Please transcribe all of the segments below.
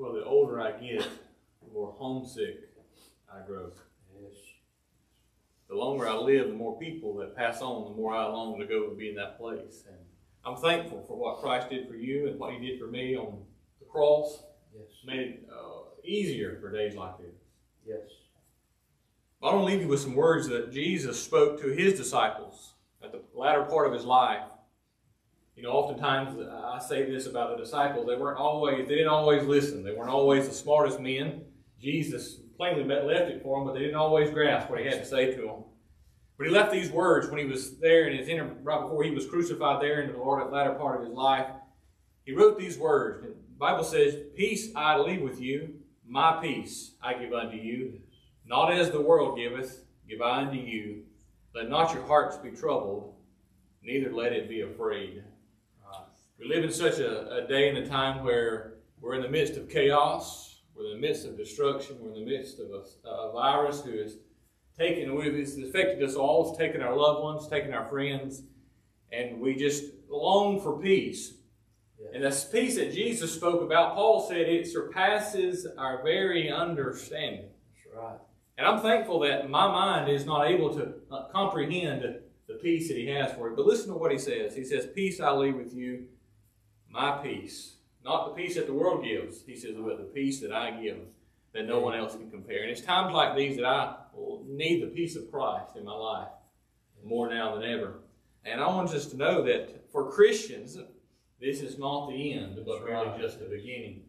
Well, the older I get, the more homesick I grow. Yes. The longer I live, the more people that pass on, the more I long to go and be in that place. And I'm thankful for what Christ did for you and what He did for me on the cross. Yes. Made it uh, easier for days like this. Yes. I want to leave you with some words that Jesus spoke to His disciples at the latter part of His life. You know, oftentimes uh, I say this about the disciples. They weren't always, they didn't always listen. They weren't always the smartest men. Jesus plainly left it for them, but they didn't always grasp what he had to say to them. But he left these words when he was there in his inner, right before he was crucified there in the latter part of his life. He wrote these words. The Bible says, Peace I leave with you, my peace I give unto you. Not as the world giveth, give I unto you. Let not your hearts be troubled, neither let it be afraid. We live in such a, a day and a time where We're in the midst of chaos. We're in the midst of destruction. We're in the midst of a, a virus who has taken, away, it's affected us all. It's taken our loved ones, taken our friends, and we just long for peace. And this peace that Jesus spoke about, Paul said it surpasses our very understanding. That's right. And I'm thankful that my mind is not able to uh, comprehend the peace that he has for it. But listen to what he says. He says, Peace I leave with you, my peace. Not the peace that the world gives, he says, but the peace that I give that no one else can compare. And it's times like these that I need the peace of Christ in my life more now than ever. And I want us to know that for Christians, this is not the end, but really just the beginning.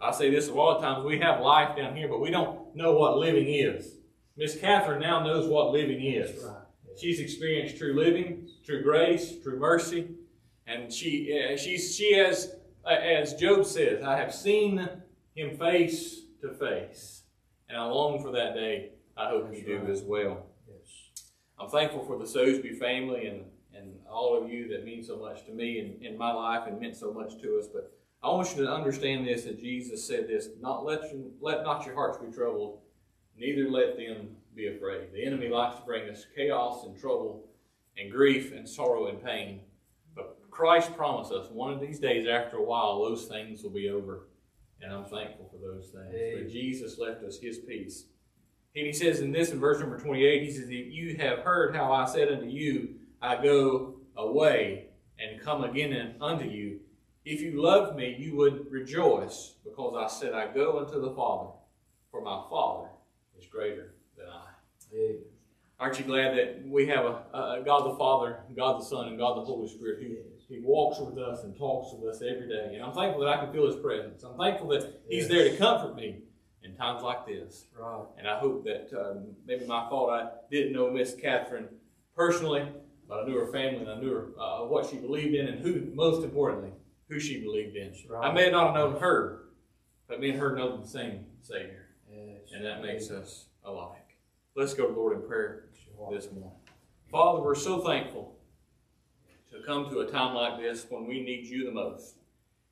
I say this a lot of times we have life down here, but we don't know what living is. Miss Katherine now knows what living is. Right. She's experienced true living, true grace, true mercy, and she uh, she's she has, uh, as Job says, I have seen him face to face, and I long for that day. I hope That's you do as well. Yes. I'm thankful for the Sosebee family and, and all of you that mean so much to me and in my life and meant so much to us. But I want you to understand this that Jesus said this not let, you, let not your hearts be troubled, neither let them be afraid. The enemy likes to bring us chaos and trouble and grief and sorrow and pain. Christ promised us one of these days after a while those things will be over. And I'm thankful for those things. Amen. But Jesus left us his peace. And he says in this, in verse number 28, he says, If you have heard how I said unto you, I go away and come again unto you. If you loved me, you would rejoice, because I said, I go unto the Father, for my Father is greater than I. Amen. Aren't you glad that we have a, a God the Father, God the Son, and God the Holy Spirit who He walks with us and talks with us every day? And I'm thankful that I can feel His presence. I'm thankful that He's there to comfort me in times like this. Right. And I hope that um, maybe my fault I didn't know Miss Katherine personally, but I knew her family and I knew her uh, what she believed in and who, most importantly, who she believed in. right. I may not have known her, but me and her know the same Savior, Yes. and that makes us alike. Let's go to the Lord in prayer this morning. Father, we're so thankful come to a time like this when we need you the most.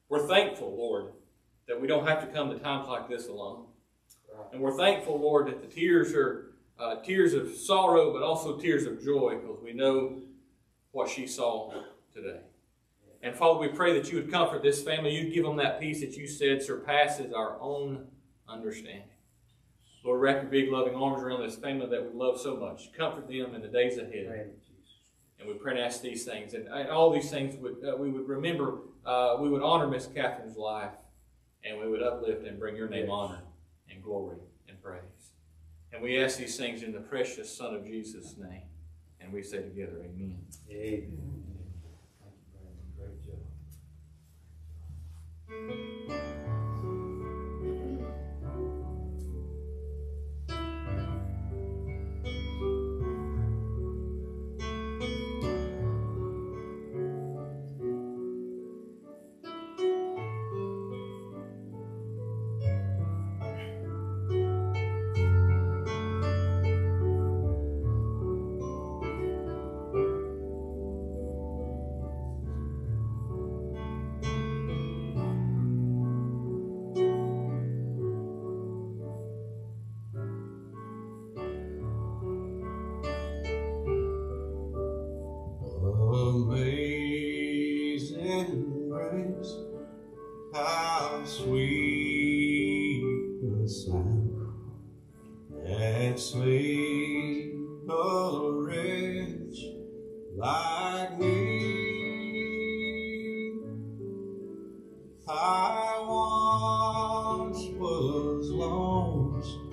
We're thankful, Lord, that we don't have to come to times like this alone. And we're thankful, Lord, that the tears are uh, tears of sorrow, but also tears of joy, because we know what she saw today. And Father, we pray that you would comfort this family. You'd give them that peace that you said surpasses our own understanding. Lord, wrap your big loving arms around this family that we love so much. Comfort them in the days ahead. Thank you, Jesus. And we pray and ask these things. And, and all these things would uh, we would remember, uh, we would honor Miss Katherine's life, and we would uplift and bring your name Yes. honor and glory and praise. And we ask these things in the precious Son of Jesus' name. And we say together, Amen. Amen. Thank you, Brandon. Great job. Was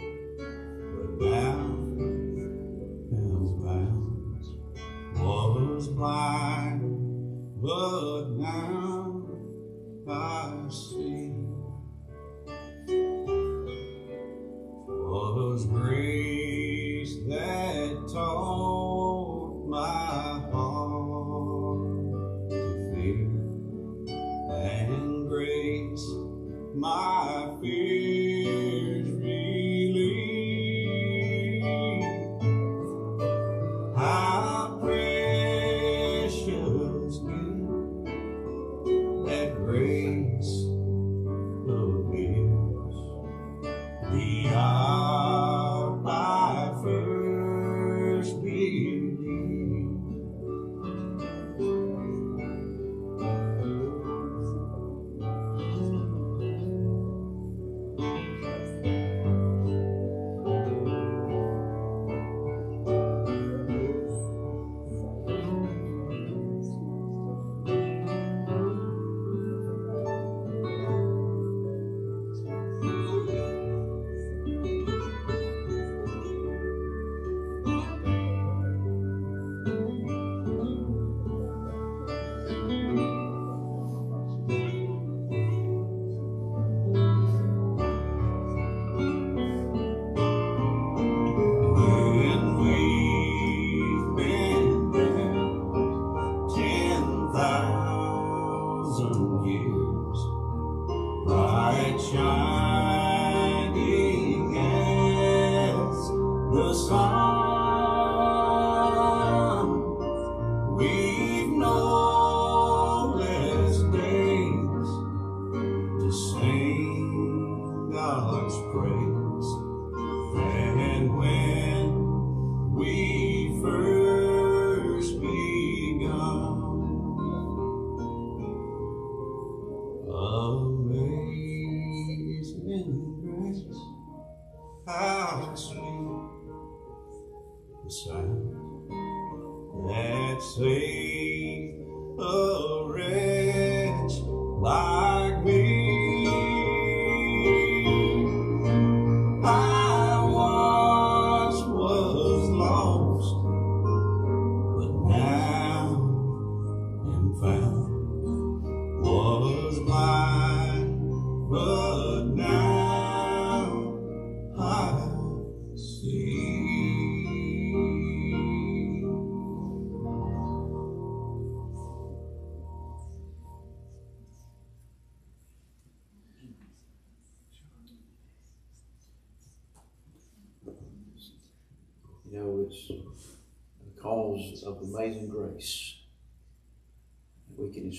found. Was blind, but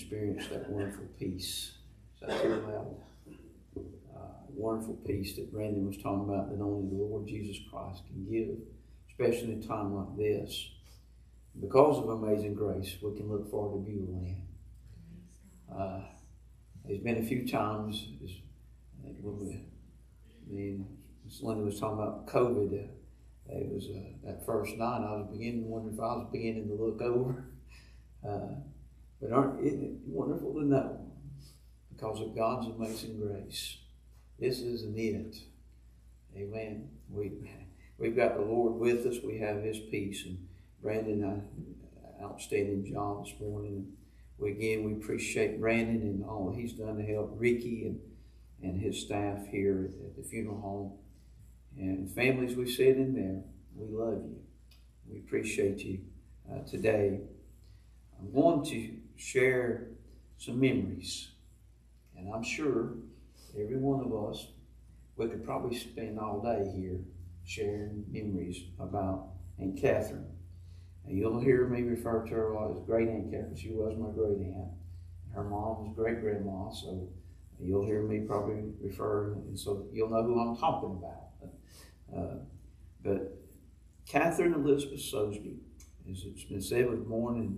experience that wonderful peace. Is that too loud? Uh, wonderful peace that Brandon was talking about that only the Lord Jesus Christ can give, especially in a time like this. Because of amazing grace, we can look forward to Beulah land. Uh, there's been a few times, when we, me and Linda was talking about COVID. Uh, it was uh, that first night I was beginning to wonder if I was beginning to look over. Uh, but aren't isn't it wonderful to know because of God's amazing grace? This isn't it. Amen. We we've got the Lord with us. We have His peace, and Brandon, uh, outstanding job this morning. We again we appreciate Brandon and all he's done to help Ricky and and his staff here at the funeral home. And families we sit in there, we love you. We appreciate you uh, today. I'm going to share some memories. And I'm sure every one of us, we could probably spend all day here sharing memories about Aunt Katherine. And you'll hear me refer to her as great Aunt Katherine. She was my great aunt. Her mom was great grandma, so you'll hear me probably refer, and so you'll know who I'm talking about. Uh, but Katherine Elizabeth Sosebee, as it's been said, was born in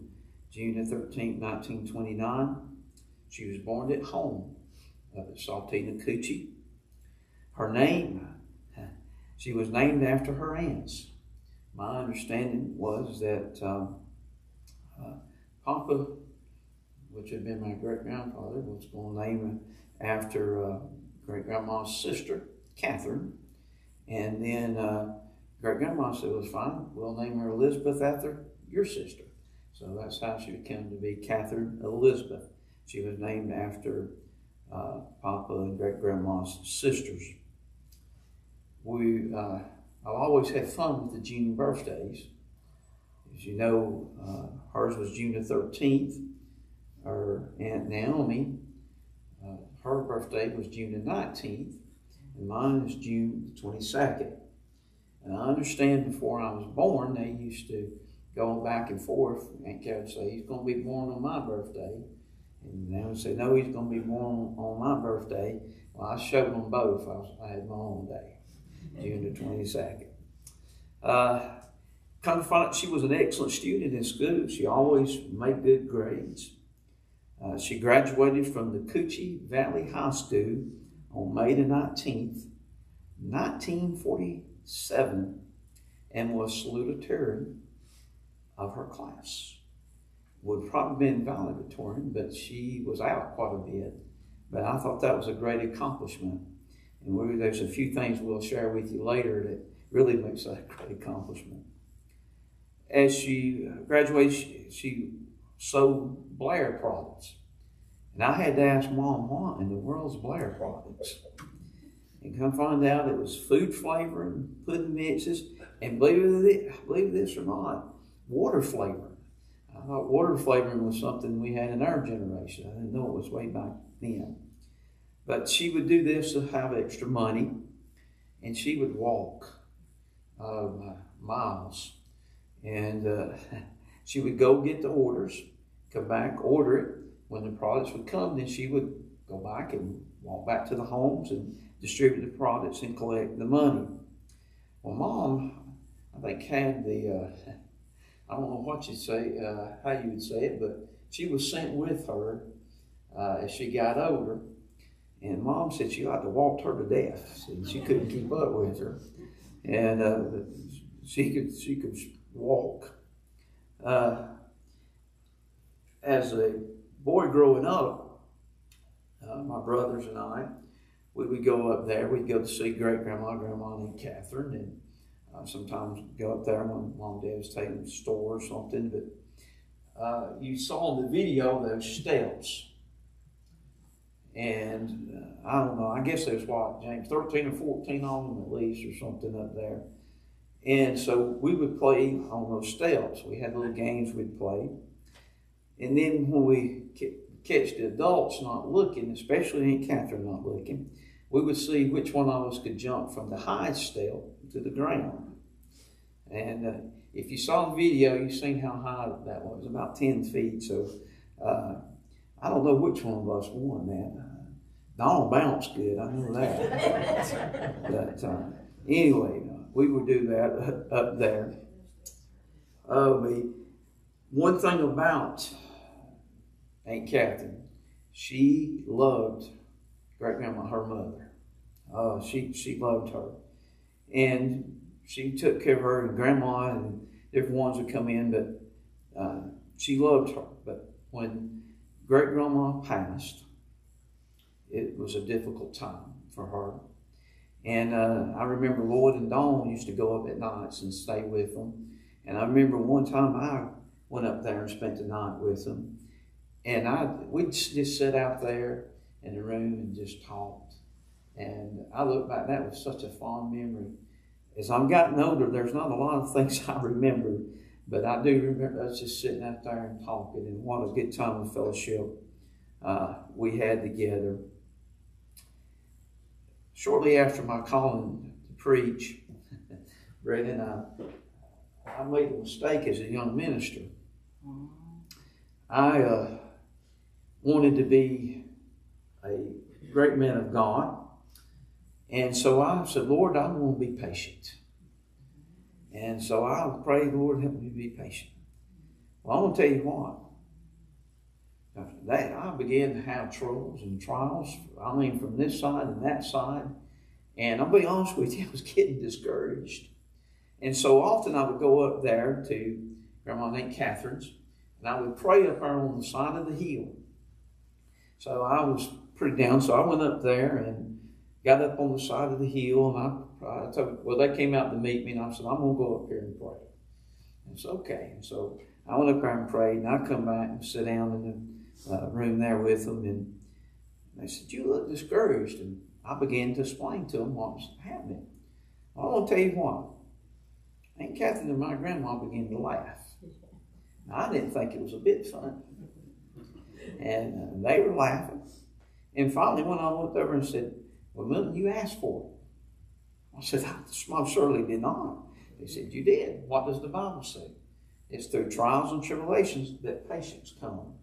June the 13th, 1929. She was born at home up at Saltina Coochie. Her name, she was named after her aunts. My understanding was that um, uh, Papa, which had been my great grandfather, was going to name after uh, great grandma's sister, Catherine. And then uh, great grandma said, well, fine, we'll name her Elizabeth after your sister. So that's how she became to be Katherine Elizabeth. She was named after uh, Papa and great grandma's sisters. We, uh, I've always had fun with the June birthdays. As you know, uh, hers was June the 13th. Her Aunt Naomi, uh, her birthday was June the 19th and mine is June the 22nd. And I understand before I was born, they used to go back and forth. Aunt Karen say, he's going to be born on my birthday. And they would say, no, he's going to be born on my birthday. Well, I showed them both. I, was, I had my own day, June the 22nd. Uh, come to find out, she was an excellent student in school. She always made good grades. Uh, she graduated from the Coochie Valley High School on May the 19th, 1947, and was salutatorian of her class. Would probably been valedictorian, but she was out quite a bit. But I thought that was a great accomplishment. And we, there's a few things we'll share with you later that really makes that a great accomplishment. As she graduated, she, she sold Blair products. And I had to ask Mom, what in the world's Blair products? And come find out it was food flavoring, pudding mixes, and believe it, believe this or not, water flavoring. I thought water flavoring was something we had in our generation. I didn't know it was way back then. But she would do this to have extra money, and she would walk uh, miles. And uh, she would go get the orders, come back, order it. When the products would come, then she would go back and walk back to the homes and distribute the products and collect the money. Well, mom, I think had the, uh, I don't know what you'd say, uh, how you would say it, but she was sent with her uh, as she got older. And mom said she like to walk her to death. Said she couldn't keep up with her. And uh, she could she could walk. Uh, as a boy growing up, uh, my brothers and I, we would go up there. We'd go to see great grandma, grandma and Katherine, and uh, sometimes go up there when mom and dad was taking the store or something. But uh, you saw in the video those steps. And uh, I don't know, I guess there's what, James, 13 or 14 of them at least, or something up there. And so we would play on those steps. We had little games we'd play. And then when we catch the adults not looking, especially Aunt Katherine not looking, we would see which one of us could jump from the highest step to the ground. And uh, if you saw the video, you've seen how high that was, about 10 feet. So uh, I don't know which one of us won that. Donald bounced good, I know that. but uh, anyway, we would do that up there. Uh, we, one thing about Aunt Katherine, she loved great grandma, her mother. Uh, she she loved her, and she took care of her and grandma and different ones would come in, but uh, she loved her. But when great grandma passed, it was a difficult time for her. And uh, I remember Lloyd and Dawn used to go up at nights and stay with them. And I remember one time I went up there and spent the night with them. And I we'd just sit out there in the room and just talked. And I look back, that was such a fond memory. As I'm gotten older, there's not a lot of things I remember, but I do remember us just sitting out there and talking, and what a good time of fellowship uh, we had together. Shortly after my calling to preach, Brendan, I, I made a mistake as a young minister. I uh, wanted to be a great man of God. And so I said, Lord, I'm going to be patient. And so I prayed, Lord, help me be patient. Well, I'm going to tell you what. After that, I began to have troubles and trials. I mean, from this side and that side. And I'll be honest with you, I was getting discouraged. And so often I would go up there to Grandma Aunt Katherine's, and I would pray up there on the side of the hill. So I was pretty down, so I went up there and got up on the side of the hill, and I, I told, well, they came out to meet me, and I said, I'm going to go up here and pray. And it's okay. And so I went up there and prayed, and I come back and sit down in the uh, room there with them, and they said, you look discouraged. And I began to explain to them what was happening. Well, I want to tell you what. Aunt Katherine and my grandma began to laugh. Now, I didn't think it was a bit funny. And uh, they were laughing. And finally, when I looked over and said, Well, Milton, you asked for it. I said, I certainly did not. They said, You did. What does the Bible say? It's through trials and tribulations that patience comes.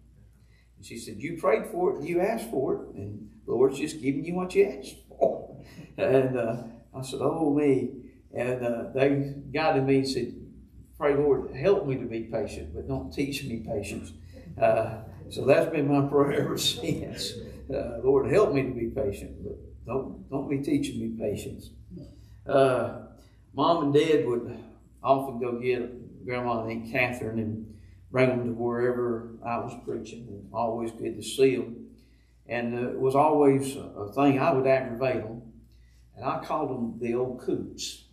And she said, You prayed for it, you asked for it, and the Lord's just giving you what you asked for. And uh, I said, Oh, me. And uh, they guided me and said, Pray, Lord, help me to be patient, but don't teach me patience. Uh, so that's been my prayer ever since. Uh, Lord, help me to be patient, but don't, don't be teaching me patience. Uh, Mom and Dad would often go get Grandma and Aunt Katherine and bring them to wherever I was preaching. And always good to see them. And uh, it was always a thing I would aggravate them. And I called them the old coots.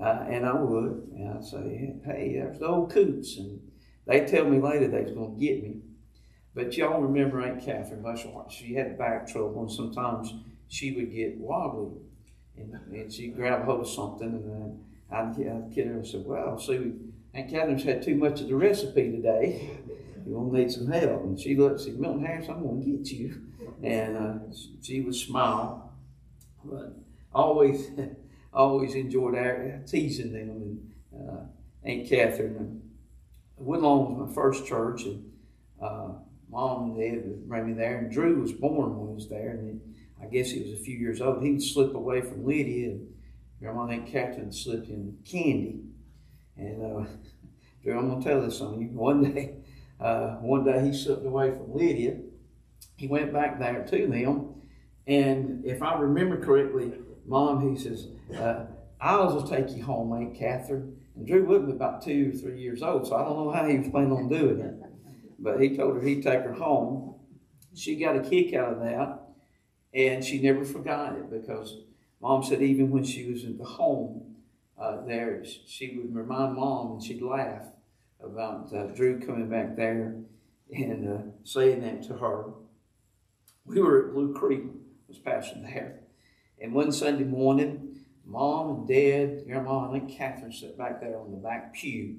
Uh, and I would. And I'd say, hey, there's the old coots. And they'd tell me later they was going to get me. But y'all remember Aunt Katherine, she had back trouble, and sometimes she would get wobbly. And, and she'd grab hold of something, and I'd, I'd kid her and say, well, see, Aunt Katherine's had too much of the recipe today. You're gonna need some help. And she looked, said, Milton Harris, I'm gonna get you. And uh, she would smile. But always, always enjoyed our, teasing them. And uh, Aunt Katherine. And Woodlawn was my first church, and uh, mom and dad bring me there. And Drew was born when he was there, and then I guess he was a few years old. He'd slip away from Lydia, and Grandma and Katherine slipped him candy. And uh, Drew, I'm gonna tell this on you. One day, uh, one day he slipped away from Lydia. He went back there to them, and if I remember correctly, Mom, he says, uh, "I'll just take you home, Aunt Katherine." And Drew would be about two or three years old, so I don't know how he was planning on doing it. But he told her he'd take her home. She got a kick out of that, and she never forgot it because Mom said even when she was in the home uh, there, she would remind Mom and she'd laugh about uh, Drew coming back there and uh, saying that to her. We were at Blue Creek, was passing there, and one Sunday morning, Mom and Dad, Grandma and Aunt Katherine sat back there on the back pew.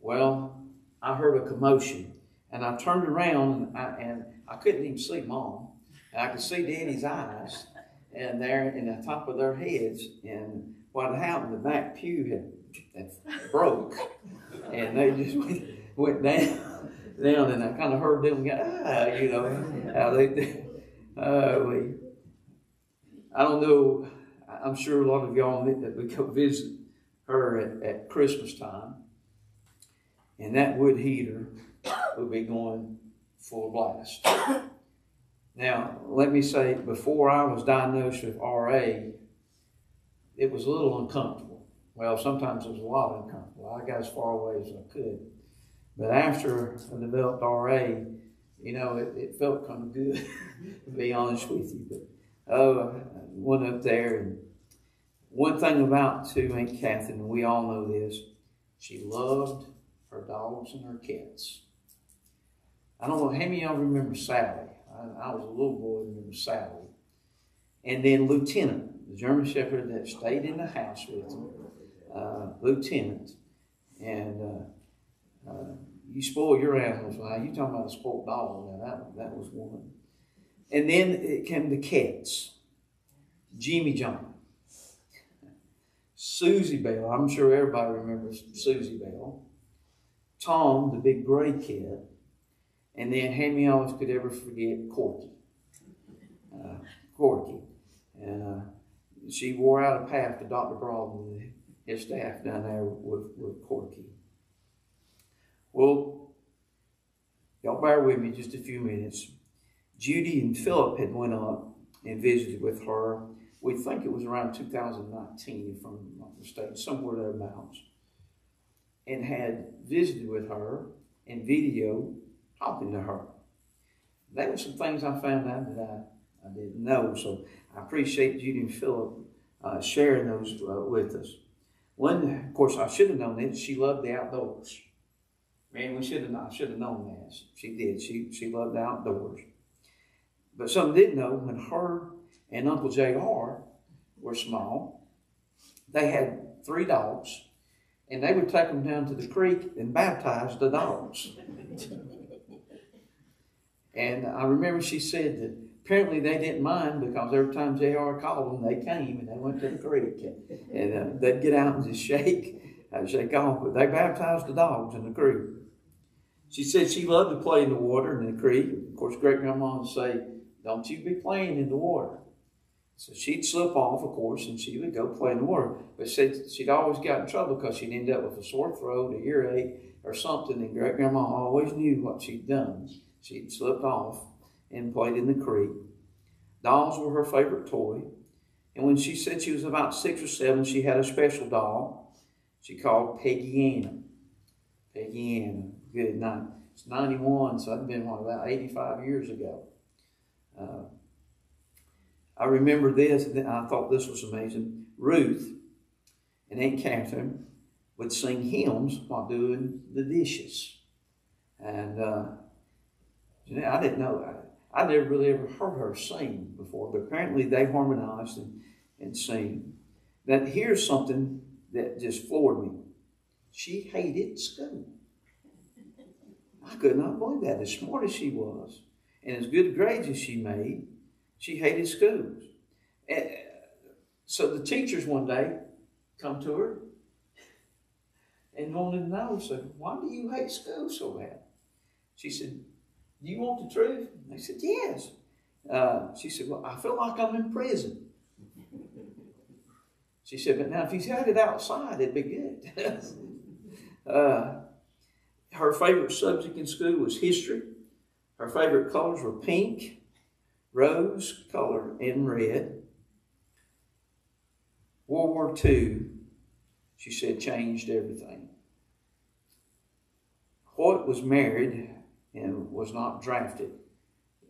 Well, I heard a commotion, and I turned around and I, and I couldn't even see Mom. And I could see Danny's eyes, and there in the top of their heads. And what happened, the back pew had, had broke, and they just went, went down, down, and I kind of heard them go, ah, you know, how they, uh, we, I don't know I'm sure a lot of y'all that we go visit her at, at Christmas time, and that wood heater will be going full blast. Now, let me say, before I was diagnosed with RA, it was a little uncomfortable. Well, sometimes it was a lot uncomfortable. I got as far away as I could. But after I developed RA, you know, it, it felt kind of good, to be honest with you. But oh, I went up there and one thing about too Aunt Katherine, we all know this, she loved her dogs and her cats. I don't know how many of y'all remember Sally. I, I was a little boy and remember Sally. And then Lieutenant, the German Shepherd that stayed in the house with him, uh, Lieutenant. And uh, uh, you spoil your animals. Now, you talking about a spoiled dog. Now, that, that was one. And then it came the cats. Jimmy John. Susie Bell. I'm sure everybody remembers Susie Bell. Tom, the big gray kid. And then of us could ever forget Corky? Uh, Corky. Uh, she wore out a path to Dr. Broughton and his staff down there with, with Corky. Well, y'all bear with me just a few minutes. Judy and Philip had went up and visited with her we think it was around 2019, if I'm not mistaken, somewhere thereabouts, and had visited with her and video talking to her. There were some things I found out that I, I didn't know, so I appreciate Judy and Philip uh, sharing those uh, with us. One, of course, I should have known that she loved the outdoors. Man, we should have not should have known that. She did. She she loved the outdoors. But some didn't know when her and Uncle J.R. were small. They had three dogs, and they would take them down to the creek and baptize the dogs. and I remember she said that apparently they didn't mind because every time JR called them, they came and they went to the creek. And, and uh, they'd get out and just shake, uh, shake off. But they baptized the dogs in the creek. She said she loved to play in the water in the creek. Of course, great grandma would say, Don't you be playing in the water. So she'd slip off, of course, and she would go play in the water. But she'd, she'd always got in trouble because she'd end up with a sore throat, a earache, or something. And great grandma always knew what she'd done. She'd slipped off and played in the creek. Dolls were her favorite toy. And when she said she was about six or seven, she had a special doll she called Peggy Anna. Peggy Anna. Good night. It's 91, so that's been what, about 85 years ago. Uh, I remember this, and I thought this was amazing. Ruth and Aunt Katherine would sing hymns while doing the dishes. And uh, I didn't know, I, I never really ever heard her sing before, but apparently they harmonized and, and sing. That here's something that just floored me. She hated school. I could not believe that. As smart as she was, and as good grades as she made, she hated schools. And so the teachers one day come to her and wanted to know, said, why do you hate school so bad? She said, do you want the truth? And they said, yes. Uh, she said, well, I feel like I'm in prison. She said, but now if he's had it outside, it'd be good. uh, her favorite subject in school was history. Her favorite colors were pink, rose color, in red. World War II, she said, changed everything. Hoyt was married and was not drafted.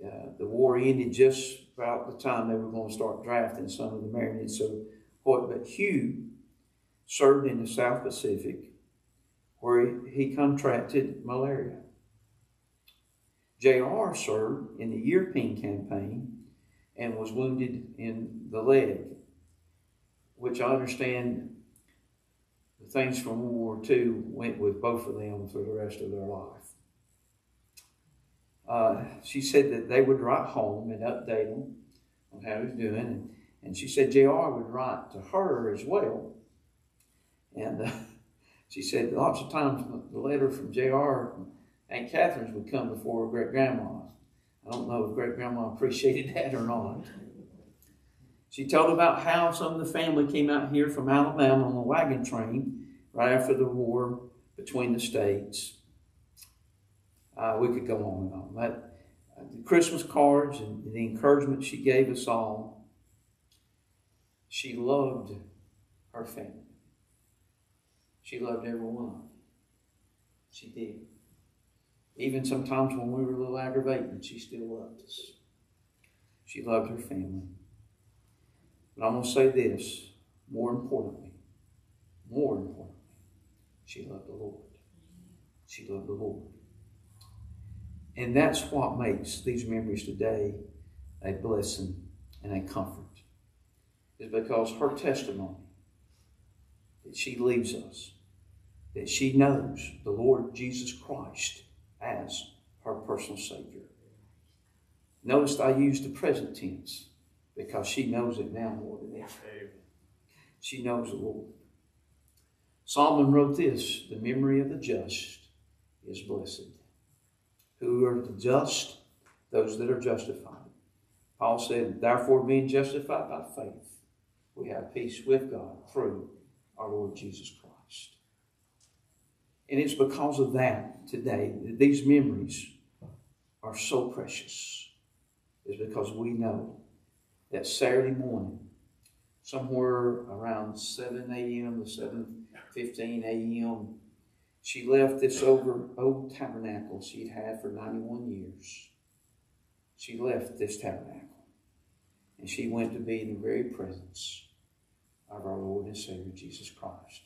Uh, the war ended just about the time they were going to start drafting some of the married. So Hoyt, but Hugh served in the South Pacific where he contracted malaria. J.R. served in the European campaign and was wounded in the leg, which I understand the things from World War II went with both of them for the rest of their life. Uh, she said that they would write home and update him on how he was doing. And, and she said JR would write to her as well. And uh, she said lots of times the letter from JR Aunt Katherine's would come before great grandma's. I don't know if great grandma appreciated that or not. She told about how some of the family came out here from Alabama on a wagon train right after the war between the states. Uh, we could go on and on. But uh, the Christmas cards and the encouragement she gave us all, she loved her family. She loved every one of them. She did. Even sometimes when we were a little aggravating, she still loved us. She loved her family. But I'm going to say this more importantly, more importantly, she loved the Lord. She loved the Lord. And that's what makes these memories today a blessing and a comfort. Is because her testimony that she leaves us, that she knows the Lord Jesus Christ as her personal Savior. Notice I used the present tense because she knows it now more than ever. She knows the Lord. Solomon wrote this The memory of the just is blessed. Who are the just? Those that are justified. Paul said, Therefore, being justified by faith, we have peace with God through our Lord Jesus Christ. And it's because of that today that these memories are so precious. Is because we know that Saturday morning, somewhere around 7 a.m. to 7.15 a.m., she left this over old tabernacle she'd had for 91 years. She left this tabernacle. And she went to be in the very presence of our Lord and Savior Jesus Christ.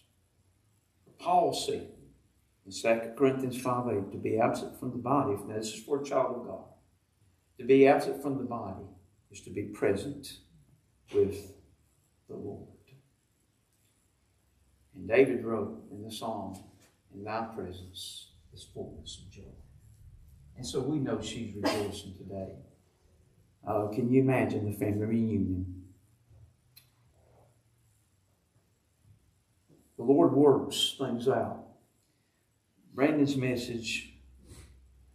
Paul said in 2 Corinthians 5 8, to be absent from the body, now this is for a child of God, to be absent from the body is to be present with the Lord. And David wrote in the psalm, In thy presence is fullness of joy. And so we know she's rejoicing today. Uh, can you imagine the family reunion? The Lord works things out. Brandon's message,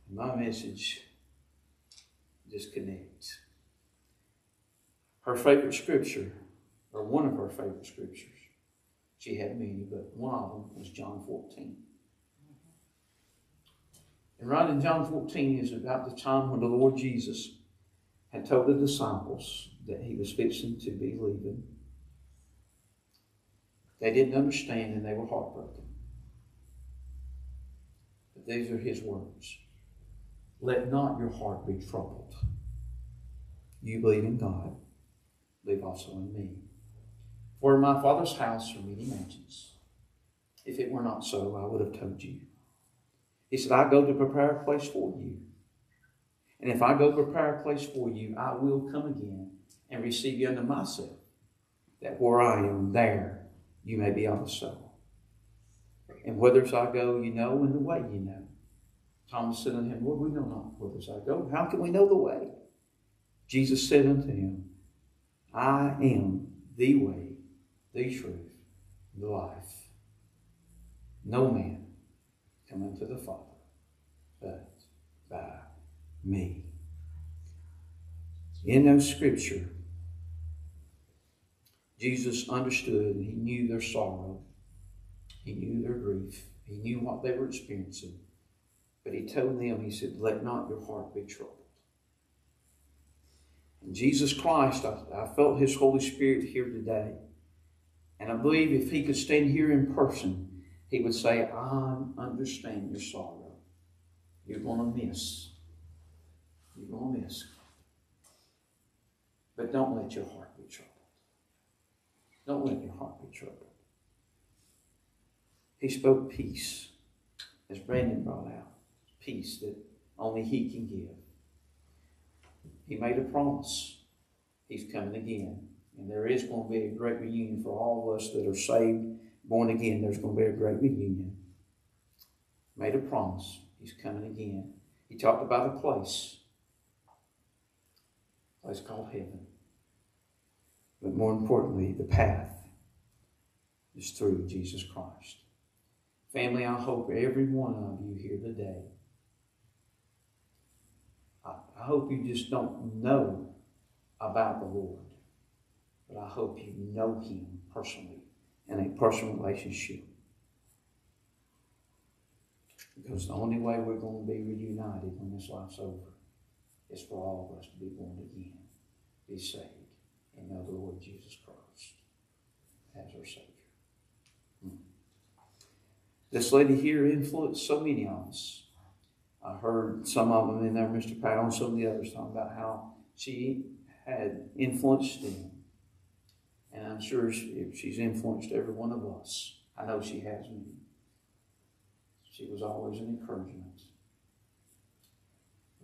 my message, just connect. Her favorite scripture, or one of her favorite scriptures, she had many, but one of them was John 14. And right in John 14 is about the time when the Lord Jesus had told the disciples that he was fixing to be leaving. They didn't understand and they were heartbroken. These are his words. Let not your heart be troubled. You believe in God, believe also in me. For in my Father's house are many mansions. If it were not so, I would have told you. He said, I go to prepare a place for you. And if I go prepare a place for you, I will come again and receive you unto myself, that where I am, there you may be also. And whither I go, you know, and the way you know. Thomas said unto him, Lord, we know not whither I go. How can we know the way? Jesus said unto him, I am the way, the truth, the life. No man come unto the Father but by me. In those scripture, Jesus understood and he knew their sorrow. He knew their grief. He knew what they were experiencing. But he told them, he said, Let not your heart be troubled. And Jesus Christ, I, I felt his Holy Spirit here today. And I believe if he could stand here in person, he would say, I understand your sorrow. You're going to miss. You're going to miss. But don't let your heart be troubled. Don't let your heart be troubled. He spoke peace, as Brandon brought out, peace that only He can give. He made a promise. He's coming again. And there is going to be a great reunion for all of us that are saved, born again. There's going to be a great reunion. Made a promise. He's coming again. He talked about a place, a place called heaven. But more importantly, the path is through Jesus Christ. Family, I hope every one of you here today, I, hope you just don't know about the Lord, but I hope you know Him personally in a personal relationship. Because the only way we're going to be reunited when this life's over is for all of us to be born again, be saved, and know the Lord Jesus Christ as our Savior. This lady here influenced so many of us. I heard some of them in there, Mr. Powell, and some of the others talking about how she had influenced them. And I'm sure she, she's influenced every one of us. I know she has me. She was always an encouragement.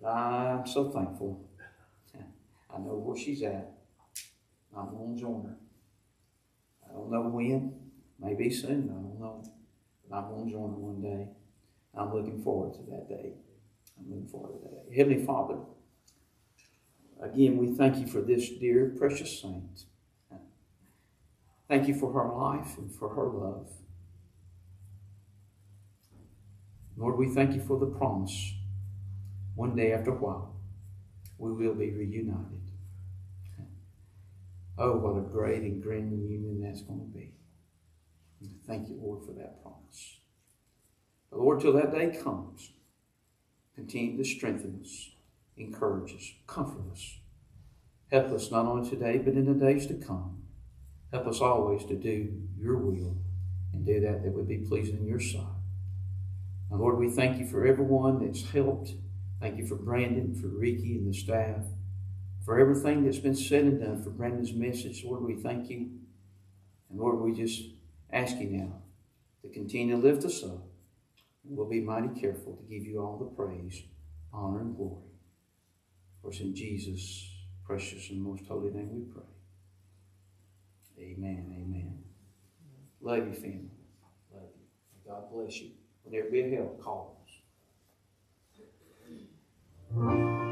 But I'm so thankful. I know where she's at. I'm going to join her. I don't know when. Maybe soon. I don't know. But I'm going to join her one day. I'm looking forward to that day. I'm looking forward to that day. Heavenly Father, again, we thank you for this dear, precious saint. Thank you for her life and for her love. Lord, we thank you for the promise. One day after a while, we will be reunited. Oh, what a great and grand reunion that's going to be. Thank you, Lord, for that promise. But Lord, till that day comes, continue to strengthen us, encourage us, comfort us. Help us not only today, but in the days to come. Help us always to do your will and do that that would be pleasing in your sight. Now, Lord, we thank you for everyone that's helped. Thank you for Brandon, for Ricky, and the staff, for everything that's been said and done, for Brandon's message. Lord, we thank you. And Lord, we just ask you now to continue to lift us up. We'll be mighty careful to give you all the praise, honor, and glory. For it's in Jesus' precious and most holy name we pray. Amen. Amen. Love you, family. Love you. God bless you. When there be a help, call us.